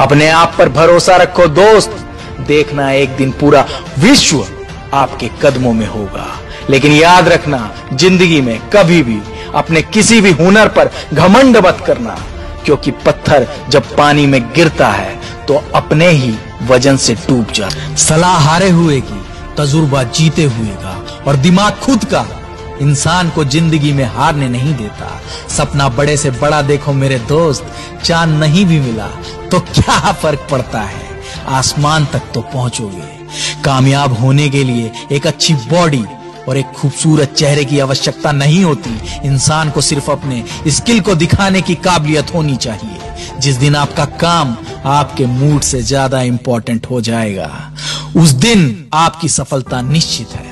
अपने आप पर भरोसा रखो, दोस्त। देखना एक दिन पूरा विश्व आपके कदमों में होगा। लेकिन याद रखना, ज़िंदगी में कभी भी अपने किसी भी हुनर पर घमंड मत करना, क्योंकि पत्थर जब पानी में गिरता है तो अपने ही वज़न से डूब जाता सलाह हारे हुए की, तजुर्बा जीते हुए का, और दिमाग खुद का। इंसान को ज़िंदगी में हारने नहीं देता। सपना बड़े से बड़ा देखो मेरे दोस्त, चाँद नहीं भी मिला तो क्या फ़र्क पड़ता है? आसमान तक तो पहुंचोगे। कामयाब होने के लिए एक अच्छी बॉडी और एक खूबसूरत चेहरे की आवश्यकता नहीं होती। इंसान को सिर्फ़ अपने स्किल को दिखाने की काबिलियत होनी चाहिए। जिस दिन आपका काम आपके मूड से ज़्यादा इंपॉर्टेंट हो जाएगा। उस दिन आपकी सफलता निश्चित है।